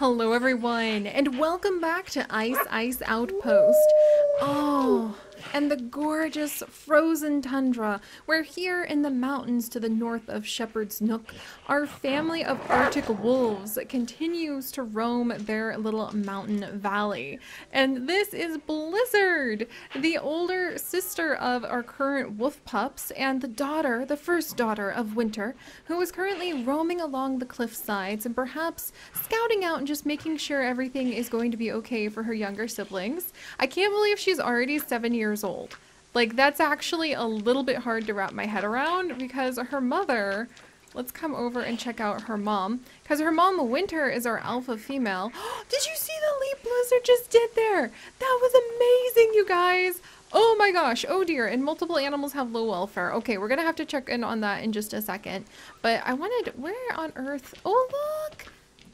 Hello everyone, and welcome back to Ice Ice Outpost. Oh, and the gorgeous frozen tundra, where here in the mountains to the north of Shepherd's Nook, our family of Arctic wolves continues to roam their little mountain valley. And this is Blizzard, the older sister of our current wolf pups, and the daughter, the first daughter of Winter, who is currently roaming along the cliff sides and perhaps scouting out and just making sure everything is going to be okay for her younger siblings. I can't believe she's already seven years old. Like, that's actually a little bit hard to wrap my head around because her mother. Let's come over and check out her mom. Because her mom, Winter, is our alpha female. did you see the leap Blizzard just did there? That was amazing, you guys. Oh my gosh, oh dear, and multiple animals have low welfare. Okay, we're gonna have to check in on that in just a second. But I wanted, where on earth? Oh look!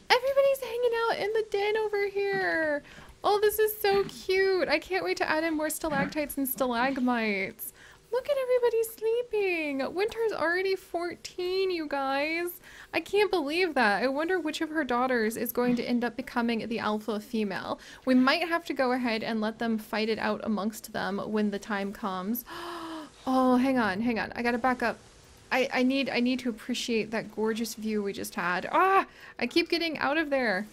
Everybody's hanging out in the den over here. Oh, this is so cute. I can't wait to add in more stalactites and stalagmites. Look at everybody sleeping. Winter's already 14, you guys. I can't believe that. I wonder which of her daughters is going to end up becoming the alpha female. We might have to go ahead and let them fight it out amongst them when the time comes. Oh, hang on, hang on. I gotta back up. I, I need I need to appreciate that gorgeous view we just had. Ah! I keep getting out of there.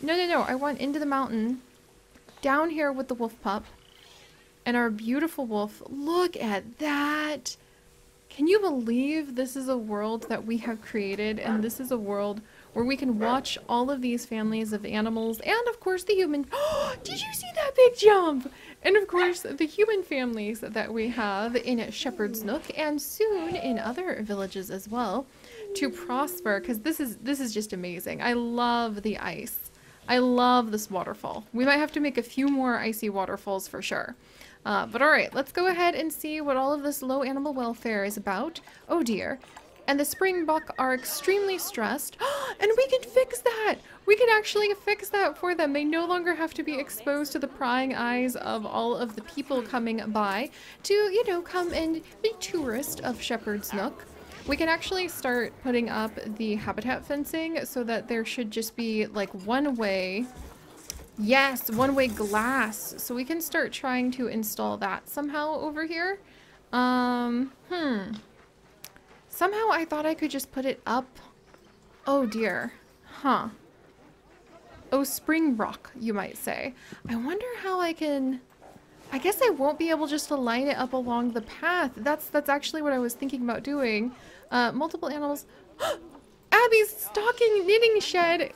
No, no, no. I want into the mountain down here with the wolf pup and our beautiful wolf. Look at that. Can you believe this is a world that we have created and this is a world where we can watch all of these families of animals and of course the human. Did you see that big jump? And of course the human families that we have in Shepherd's Nook and soon in other villages as well to prosper because this is this is just amazing. I love the ice. I love this waterfall. We might have to make a few more icy waterfalls for sure. Uh, but alright, let's go ahead and see what all of this low animal welfare is about. Oh dear. And the springbok are extremely stressed. and we can fix that! We can actually fix that for them. They no longer have to be exposed to the prying eyes of all of the people coming by to, you know, come and be tourist of Shepherd's Nook. We can actually start putting up the habitat fencing so that there should just be like one way. Yes, one way glass. So we can start trying to install that somehow over here. Um, hmm. Somehow I thought I could just put it up. Oh dear. Huh. Oh, springbok, you might say. I wonder how I can... I guess I won't be able just to line it up along the path. That's that's actually what I was thinking about doing. Uh, multiple animals. Abby's stocking knitting shed.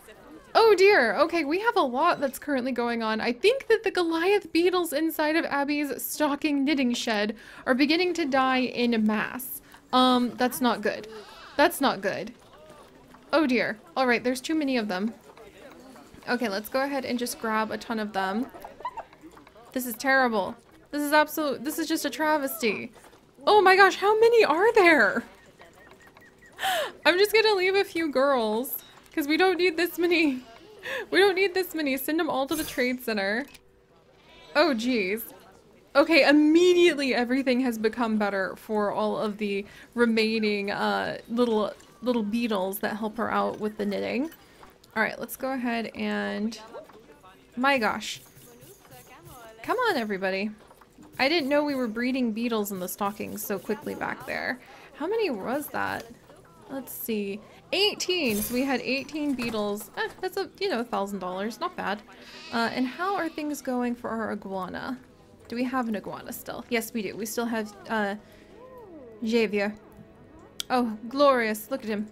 Oh dear. Okay, we have a lot that's currently going on. I think that the Goliath beetles inside of Abby's stocking knitting shed are beginning to die in mass. Um, that's not good. That's not good. Oh dear. Alright, there's too many of them. Okay, let's go ahead and just grab a ton of them. This is terrible. This is absolute- this is just a travesty. Oh my gosh, how many are there? I'm just gonna leave a few girls because we don't need this many. We don't need this many. Send them all to the trade center. Oh, geez. Okay, immediately everything has become better for all of the remaining uh, little little beetles that help her out with the knitting. All right, let's go ahead and... My gosh. Come on, everybody. I didn't know we were breeding beetles in the stockings so quickly back there. How many was that? Let's see. 18! So we had 18 beetles. Eh, that's a, you know, $1,000. Not bad. Uh, and how are things going for our iguana? Do we have an iguana still? Yes, we do. We still have, uh, Javier. Oh, glorious. Look at him.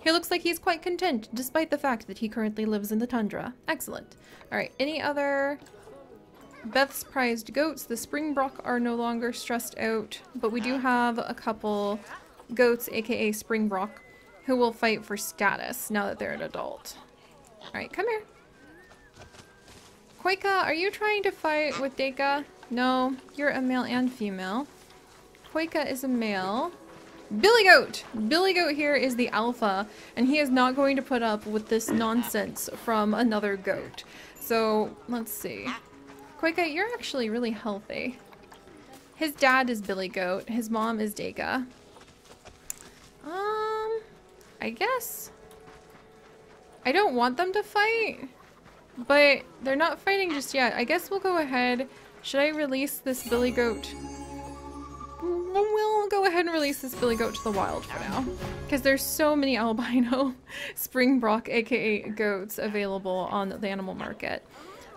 He looks like he's quite content, despite the fact that he currently lives in the tundra. Excellent. Alright, any other... Beth's prized goats, the springbok are no longer stressed out, but we do have a couple goats, aka Springbok, who will fight for status now that they're an adult. Alright, come here. Koika, are you trying to fight with Deka? No, you're a male and female. Koika is a male. Billy Goat! Billy Goat here is the alpha, and he is not going to put up with this nonsense from another goat. So, let's see. Koika, you're actually really healthy. His dad is Billy Goat, his mom is Deka. I guess. I don't want them to fight, but they're not fighting just yet. I guess we'll go ahead. Should I release this billy goat? We'll go ahead and release this billy goat to the wild for now. Because there's so many albino springbok, aka goats, available on the animal market.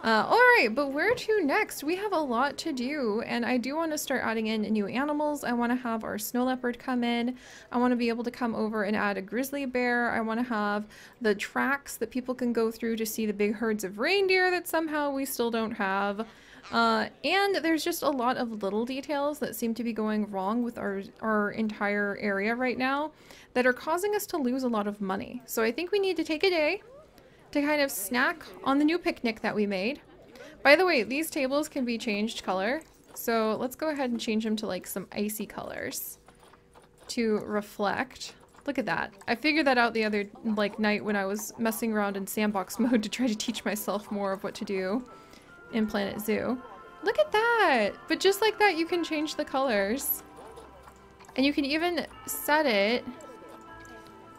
Uh, Alright, but where to next? We have a lot to do, and I do want to start adding in new animals. I want to have our snow leopard come in. I want to be able to come over and add a grizzly bear. I want to have the tracks that people can go through to see the big herds of reindeer that somehow we still don't have. Uh, and there's just a lot of little details that seem to be going wrong with our, our entire area right now that are causing us to lose a lot of money. So I think we need to take a day to kind of snack on the new picnic that we made. By the way, these tables can be changed color. So let's go ahead and change them to like some icy colors to reflect. Look at that. I figured that out the other like night when I was messing around in sandbox mode to try to teach myself more of what to do in Planet Zoo. Look at that! But just like that, you can change the colors. And you can even set it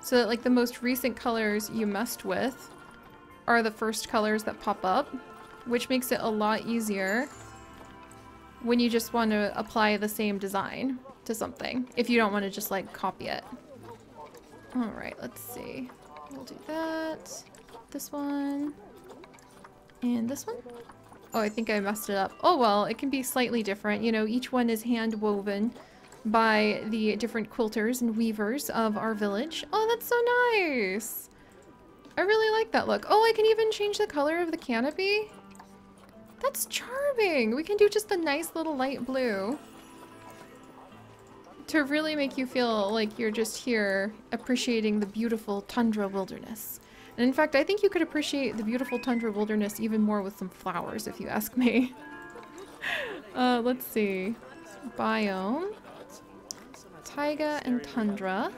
so that like the most recent colors you messed with are the first colors that pop up, which makes it a lot easier when you just want to apply the same design to something, if you don't want to just like copy it. Alright, let's see. We'll do that. This one. And this one. Oh, I think I messed it up. Oh well, it can be slightly different. You know, each one is hand woven by the different quilters and weavers of our village. Oh, that's so nice! I really like that look. Oh, I can even change the color of the canopy. That's charming. We can do just a nice little light blue. To really make you feel like you're just here appreciating the beautiful tundra wilderness. And in fact, I think you could appreciate the beautiful tundra wilderness even more with some flowers, if you ask me. uh, let's see. Biome. Taiga and tundra.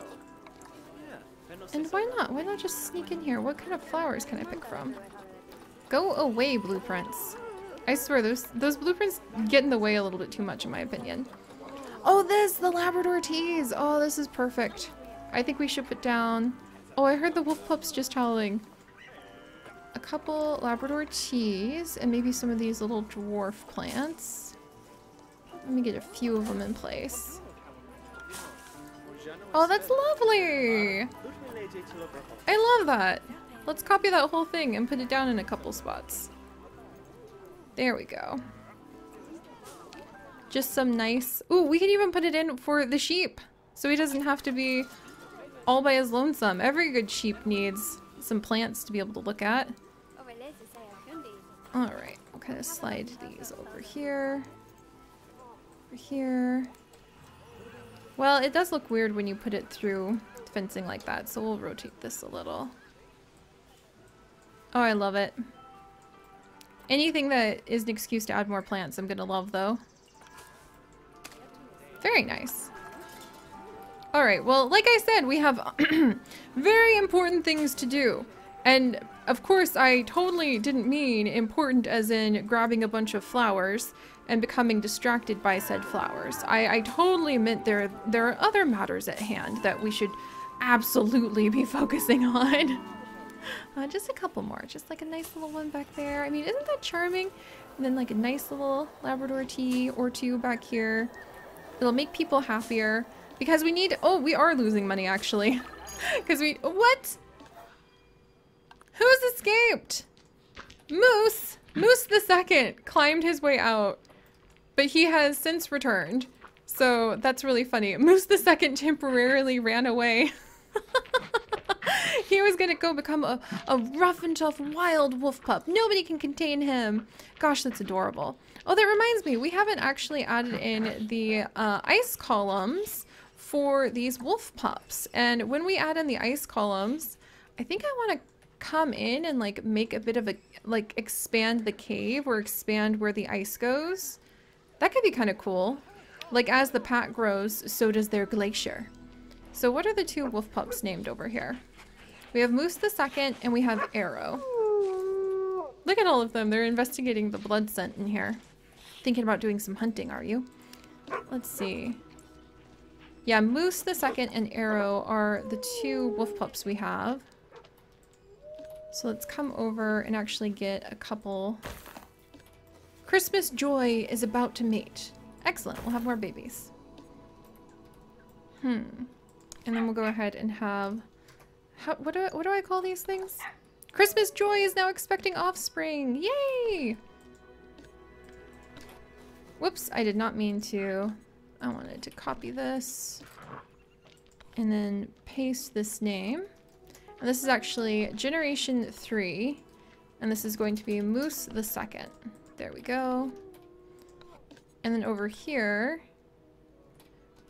And why not? Why not just sneak in here? What kind of flowers can I pick from? Go away, blueprints. I swear, those, those blueprints get in the way a little bit too much, in my opinion. Oh, this! The Labrador teas! Oh, this is perfect. I think we should put down... Oh, I heard the wolf pups just howling. A couple Labrador teas, and maybe some of these little dwarf plants. Let me get a few of them in place. Oh, that's lovely! I love that. Let's copy that whole thing and put it down in a couple spots. There we go. Just some nice... Ooh, we can even put it in for the sheep. So he doesn't have to be all by his lonesome. Every good sheep needs some plants to be able to look at. Alright, we'll kind of slide these over here. Over here. Well, it does look weird when you put it through fencing like that, so we'll rotate this a little. Oh, I love it. Anything that is an excuse to add more plants, I'm gonna love, though. Very nice. Alright, well, like I said, we have very important things to do. And, of course, I totally didn't mean important as in grabbing a bunch of flowers and becoming distracted by said flowers. I, I totally meant there, there are other matters at hand that we should absolutely be focusing on. Uh, just a couple more. Just like a nice little one back there. I mean, isn't that charming? And then like a nice little Labrador tea or two back here. It'll make people happier. Because we need- oh, we are losing money actually. Because we- what? Who's escaped? Moose! Moose the second climbed his way out. But he has since returned. So that's really funny. Moose the second temporarily ran away. he was gonna go become a, a rough and tough wild wolf pup. Nobody can contain him. Gosh, that's adorable. Oh, that reminds me, we haven't actually added in the uh, ice columns for these wolf pups. And when we add in the ice columns, I think I want to come in and like make a bit of a, like expand the cave or expand where the ice goes. That could be kind of cool. Like as the pack grows, so does their glacier. So what are the two wolf pups named over here? We have Moose the second and we have Arrow. Look at all of them. They're investigating the blood scent in here. Thinking about doing some hunting, are you? Let's see. Yeah, Moose the second and Arrow are the two wolf pups we have. So let's come over and actually get a couple. Christmas Joy is about to mate. Excellent, we'll have more babies. Hmm. And then we'll go ahead and have... How, what, do I, what do I call these things? Christmas Joy is now expecting offspring! Yay! Whoops, I did not mean to. I wanted to copy this. And then paste this name. And this is actually generation 3. And this is going to be Moose the second. There we go. And then over here,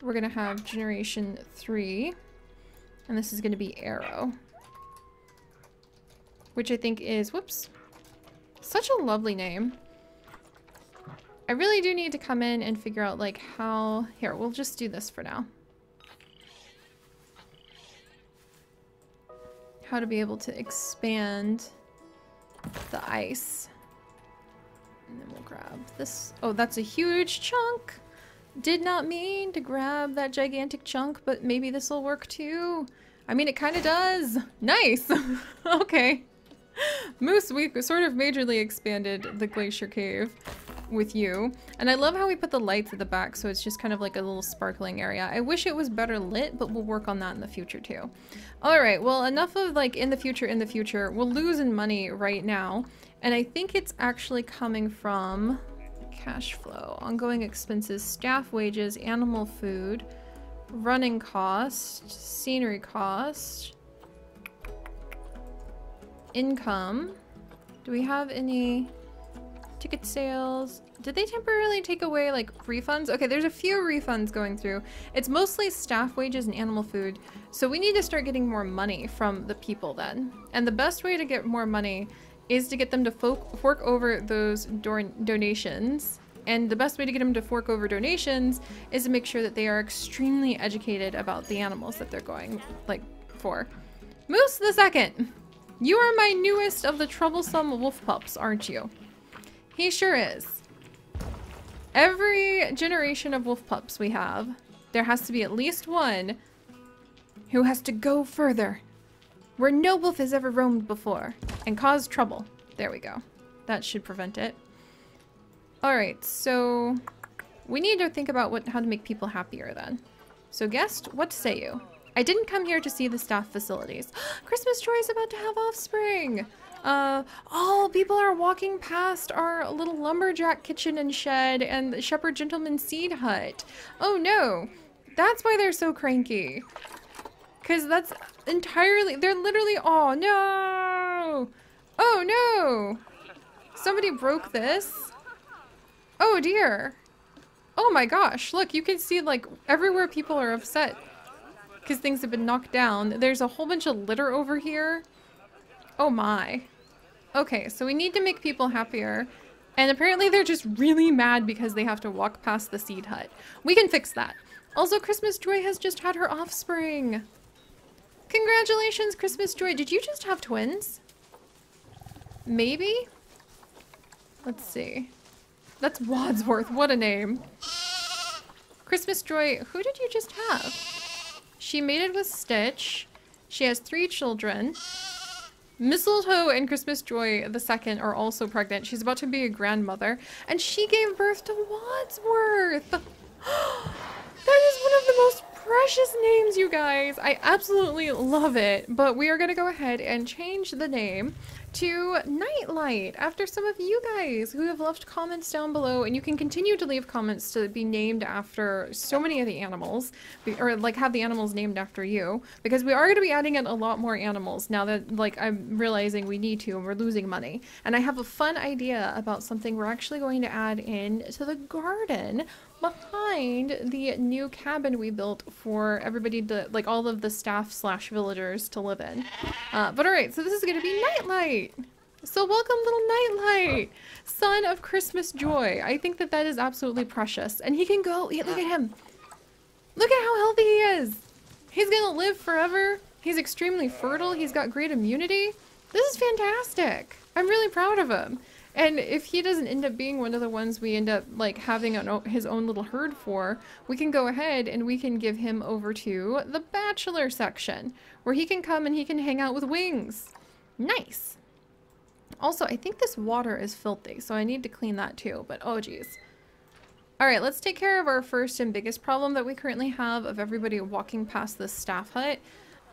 we're going to have generation 3. And this is going to be Arrow. Which I think is, whoops, such a lovely name. I really do need to come in and figure out like how, here, we'll just do this for now. How to be able to expand the ice. And then we'll grab this. Oh, that's a huge chunk. Did not mean to grab that gigantic chunk, but maybe this will work too. I mean, it kind of does. Nice. okay. Moose, we sort of majorly expanded the glacier cave with you. And I love how we put the lights at the back so it's just kind of like a little sparkling area. I wish it was better lit, but we'll work on that in the future too. Alright, well enough of like in the future, in the future. We're losing money right now. And I think it's actually coming from cash flow, ongoing expenses, staff wages, animal food, running cost, scenery cost, income. Do we have any ticket sales? Did they temporarily take away like refunds? Okay, there's a few refunds going through. It's mostly staff wages and animal food. So we need to start getting more money from the people then. And the best way to get more money is to get them to fork over those donations. And the best way to get them to fork over donations is to make sure that they are extremely educated about the animals that they're going like for. Moose the second. You are my newest of the troublesome wolf pups, aren't you? He sure is. Every generation of wolf pups we have, there has to be at least one who has to go further where no wolf has ever roamed before and caused trouble. There we go. That should prevent it. Alright, so we need to think about what how to make people happier then. So guest, what say you? I didn't come here to see the staff facilities. Christmas Joy is about to have offspring! Uh, all people are walking past our little lumberjack kitchen and shed and the shepherd gentleman seed hut. Oh no, that's why they're so cranky. Because that's entirely, they're literally, oh no! Oh no! Somebody broke this. Oh dear. Oh my gosh, look, you can see like everywhere people are upset because things have been knocked down. There's a whole bunch of litter over here. Oh my. Okay, so we need to make people happier. And apparently they're just really mad because they have to walk past the seed hut. We can fix that. Also, Christmas Joy has just had her offspring. Congratulations, Christmas Joy. Did you just have twins? Maybe? Let's see. That's Wadsworth. What a name. Christmas Joy, who did you just have? She mated with Stitch. She has three children. Mistletoe and Christmas Joy the second are also pregnant. She's about to be a grandmother. And she gave birth to Wadsworth! that is one of the most precious names, you guys. I absolutely love it. But we are going to go ahead and change the name to Nightlight after some of you guys who have left comments down below and you can continue to leave comments to be named after so many of the animals or like have the animals named after you because we are going to be adding in a lot more animals now that like I'm realizing we need to and we're losing money and I have a fun idea about something we're actually going to add in to the garden behind the new cabin we built for everybody to, like all of the staff slash villagers to live in. Uh, but alright, so this is to be Nightlight. So welcome little Nightlight, son of Christmas joy. I think that that is absolutely precious. And he can go, look at him. Look at how healthy he is. He's to live forever. He's extremely fertile. He's got great immunity. This is fantastic. I'm really proud of him. And if he doesn't end up being one of the ones we end up like having an, his own little herd for, we can go ahead and we can give him over to the bachelor section where he can come and he can hang out with wings. Nice. Also, I think this water is filthy, so I need to clean that too, but oh geez. Alright, let's take care of our first and biggest problem that we currently have of everybody walking past this staff hut.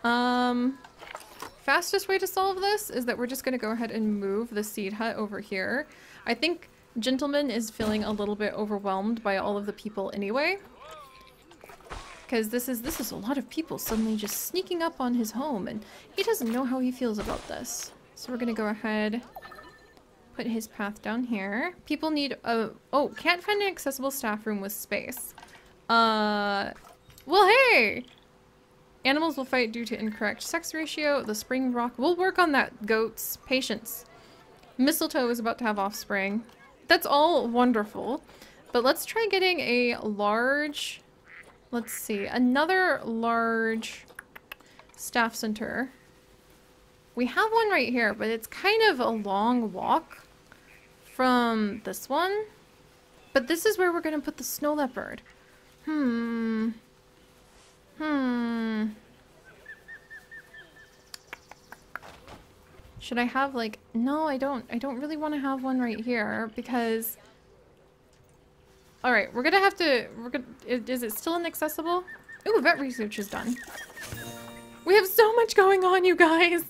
Um, fastest way to solve this is that we're just going to go ahead and move the seed hut over here. I think Gentleman is feeling a little bit overwhelmed by all of the people anyway. Because this is this is a lot of people suddenly just sneaking up on his home and he doesn't know how he feels about this. So we're gonna go ahead put his path down here. People need a oh, can't find an accessible staff room with space. Uh well hey! Animals will fight due to incorrect sex ratio. The springbok we'll work on that, goats. Patience. Mistletoe is about to have offspring. That's all wonderful. But let's try getting a large Let's see. Another large staff center. We have one right here, but it's kind of a long walk from this one. But this is where we're going to put the snow leopard. Hmm. Hmm. Should I have like... No, I don't. I don't really want to have one right here because all right, we're gonna have to, we're gonna, is, is, it still inaccessible? Ooh, vet research is done. We have so much going on, you guys.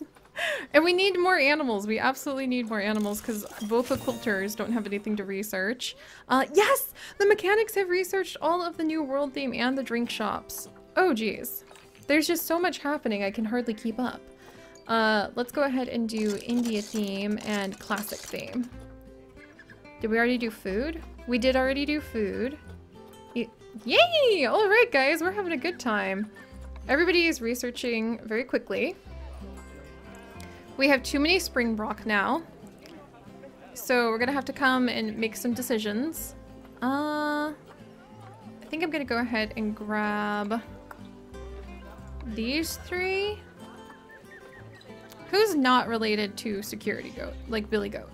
And we need more animals. We absolutely need more animals because both the quilters don't have anything to research. Uh, yes! The mechanics have researched all of the new world theme and the drink shops. Oh, geez. There's just so much happening I can hardly keep up. Uh, let's go ahead and do India theme and classic theme. Did we already do food? We did already do food. Yay! Alright guys, we're having a good time. Everybody is researching very quickly. We have too many springbok now. So we're gonna have to come and make some decisions. Uh, I think I'm gonna go ahead and grab these three. Who's not related to security goat, like Billy Goat?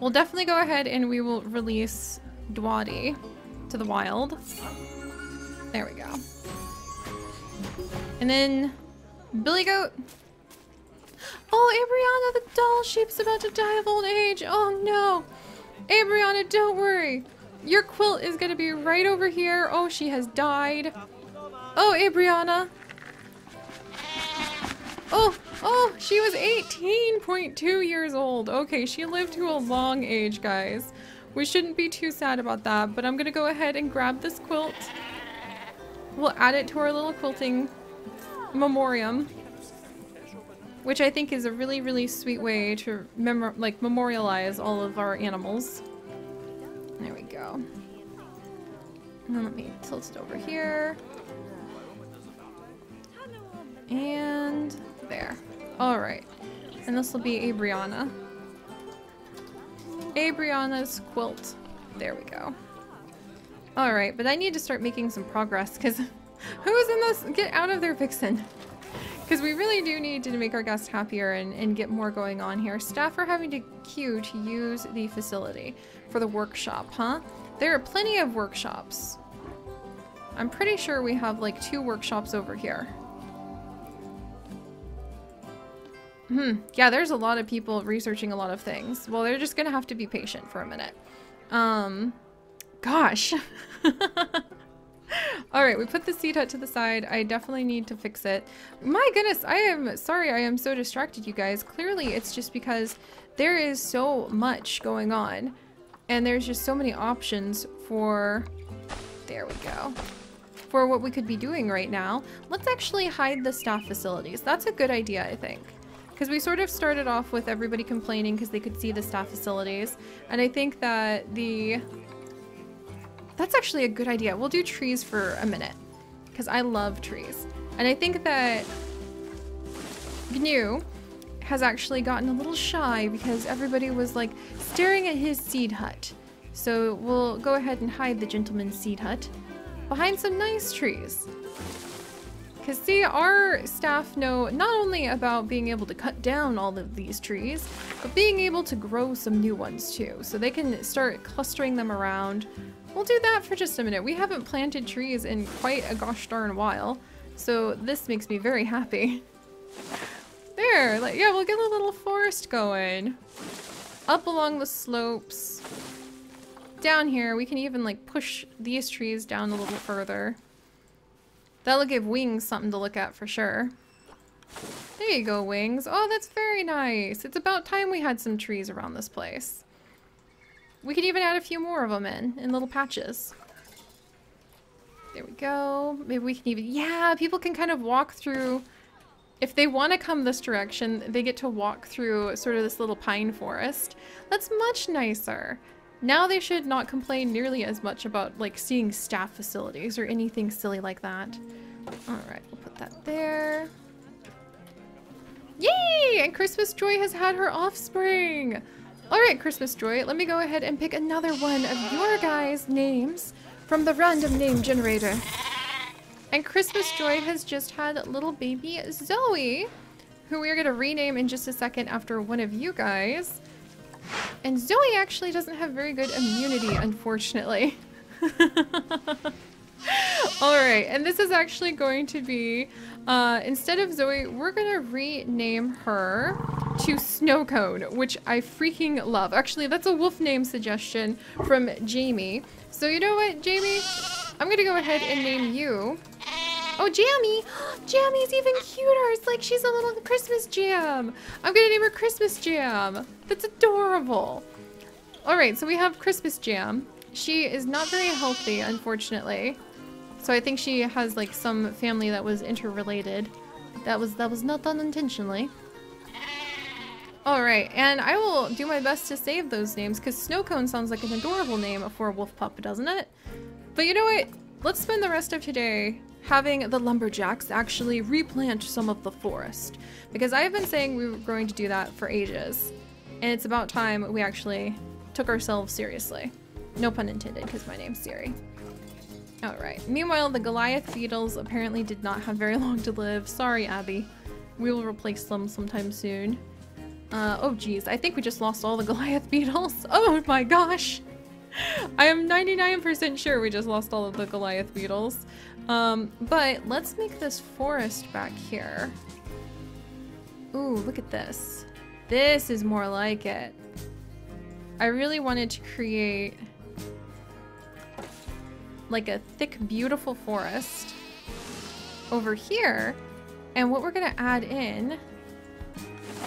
We'll definitely go ahead and we will release Dwadi to the wild. There we go. And then Billy Goat. Oh, Abriana, the dall sheep's about to die of old age. Oh no. Abriana, don't worry. Your quilt is gonna be right over here. Oh, she has died. Oh, Abriana. Oh, oh, she was 18.2 years old. Okay, she lived to a long age, guys. We shouldn't be too sad about that, but I'm gonna go ahead and grab this quilt. We'll add it to our little quilting memoriam. Which I think is a really, really sweet way to mem like memorialize all of our animals. There we go. And then let me tilt it over here. And there. Alright. And this will be Abriana. Abriana's quilt. There we go. Alright, but I need to start making some progress because who's in this? Get out of there, Vixen. Because we really do need to make our guests happier and, and get more going on here. Staff are having to queue to use the facility for the workshop, huh? There are plenty of workshops. I'm pretty sure we have like two workshops over here. Hmm. Yeah, there's a lot of people researching a lot of things. Well, they're just gonna have to be patient for a minute. Um, gosh. All right, we put the seed hut to the side. I definitely need to fix it. My goodness, I am sorry I am so distracted, you guys. Clearly, it's just because there is so much going on. And there's just so many options for... There we go. For what we could be doing right now. Let's actually hide the staff facilities. That's a good idea, I think. Because we sort of started off with everybody complaining because they could see the staff facilities. And I think that the... That's actually a good idea. We'll do trees for a minute. Because I love trees. And I think that GNU has actually gotten a little shy because everybody was like staring at his seed hut. So we'll go ahead and hide the gentleman's seed hut behind some nice trees. Because see, our staff know not only about being able to cut down all of these trees, but being able to grow some new ones too. So they can start clustering them around. We'll do that for just a minute. We haven't planted trees in quite a gosh darn while. So this makes me very happy. There, like, yeah, we'll get a little forest going. Up along the slopes. Down here, we can even like push these trees down a little further. That'll give Wings something to look at for sure. There you go, Wings. Oh, that's very nice. It's about time we had some trees around this place. We could even add a few more of them in, in little patches. There we go. Maybe we can even... Yeah, people can kind of walk through... If they want to come this direction, they get to walk through sort of this little pine forest. That's much nicer. Now they should not complain nearly as much about like seeing staff facilities or anything silly like that. Alright, we'll put that there. Yay! And Christmas Joy has had her offspring! Alright, Christmas Joy, let me go ahead and pick another one of your guys' names from the random name generator. And Christmas Joy has just had little baby Zoe, who we are going to rename in just a second after one of you guys. And Zoe actually doesn't have very good immunity, unfortunately. Alright, and this is actually going to be, uh, instead of Zoe, we're gonna rename her to Snowcone, which I freaking love. Actually, that's a wolf name suggestion from Jamie. So you know what, Jamie? I'm gonna go ahead and name you Oh, Jammy! Jammy's even cuter! It's like she's a little Christmas jam! I'm gonna name her Christmas Jam! That's adorable! Alright, so we have Christmas Jam. She is not very healthy, unfortunately. So I think she has like some family that was interrelated. That was that was not done intentionally. Alright, and I will do my best to save those names because Snowcone sounds like an adorable name for a wolf pup, doesn't it? But you know what? Let's spend the rest of today having the lumberjacks actually replant some of the forest. Because I have been saying we were going to do that for ages. And it's about time we actually took ourselves seriously. No pun intended, because my name's Seri. Alright. Meanwhile, the Goliath beetles apparently did not have very long to live. Sorry, Abby. We will replace them sometime soon. Uh, oh geez, I think we just lost all the Goliath beetles. Oh my gosh! I am 99% sure we just lost all of the Goliath beetles. Um, but let's make this forest back here. Ooh, look at this. This is more like it. I really wanted to create like a thick, beautiful forest over here. And what we're gonna add in,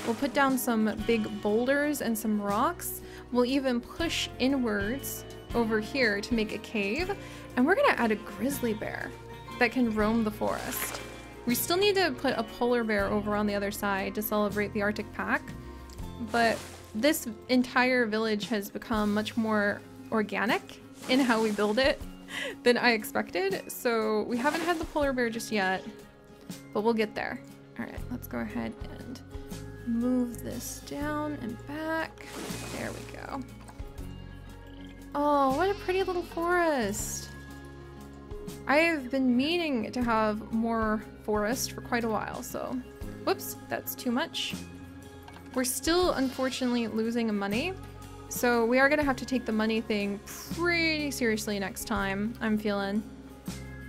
we'll put down some big boulders and some rocks. We'll even push inwards over here to make a cave. And we're gonna add a grizzly bear that can roam the forest. We still need to put a polar bear over on the other side to celebrate the Arctic Pack, but this entire village has become much more organic in how we build it than I expected, so we haven't had the polar bear just yet, but we'll get there. Alright, let's go ahead and move this down and back. There we go. Oh, what a pretty little forest. I have been meaning to have more forest for quite a while, so... Whoops, that's too much. We're still, unfortunately, losing money. So we are going to have to take the money thing pretty seriously next time, I'm feeling.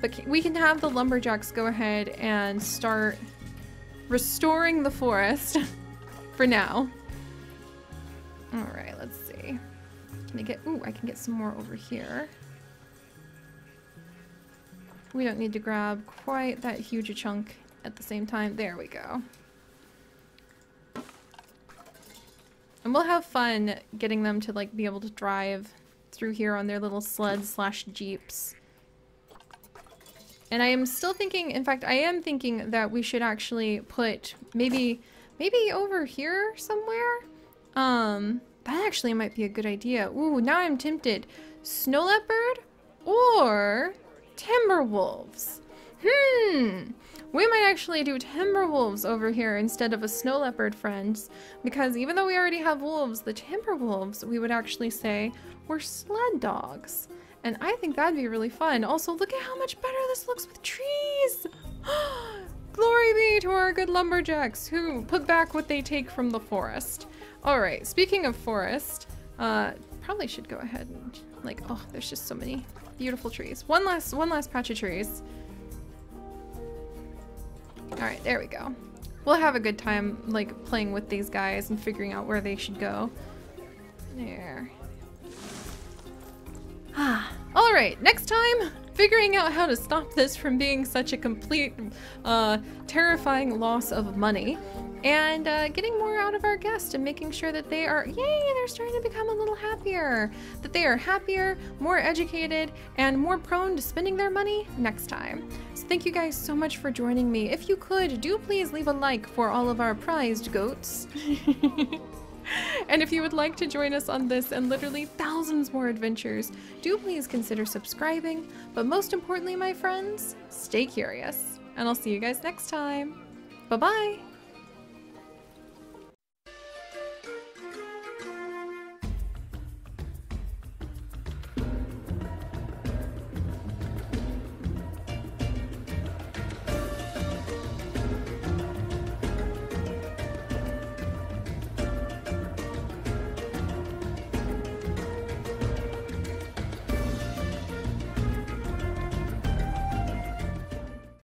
But we can have the lumberjacks go ahead and start restoring the forest for now. Alright, let's see. Can I get... Ooh, I can get some more over here. We don't need to grab quite that huge a chunk at the same time. There we go. And we'll have fun getting them to like be able to drive through here on their little sleds slash jeeps. And I am still thinking, in fact, I am thinking that we should actually put maybe, maybe over here somewhere? Um, that actually might be a good idea. Ooh, now I'm tempted. Snow leopard or Timberwolves. Hmm. We might actually do Timberwolves over here instead of a snow leopard, friends. Because even though we already have wolves, the Timberwolves, we would actually say, were sled dogs. And I think that'd be really fun. Also, look at how much better this looks with trees! Glory be to our good lumberjacks who put back what they take from the forest. Alright, speaking of forest, uh, probably should go ahead and, like, oh, there's just so many Beautiful trees. One last, one last patch of trees. All right, there we go. we'll have a good time like playing with these guys and figuring out where they should go. There. Ah, all right, next time, figuring out how to stop this from being such a complete, uh, terrifying loss of money and uh, getting more out of our guests and making sure that they are, yay, they're starting to become a little happier. That they are happier, more educated, and more prone to spending their money next time. So thank you guys so much for joining me. If you could, do please leave a like for all of our prized goats. and if you would like to join us on this and literally thousands more adventures, do please consider subscribing. But most importantly, my friends, stay curious. And I'll see you guys next time. Bye bye.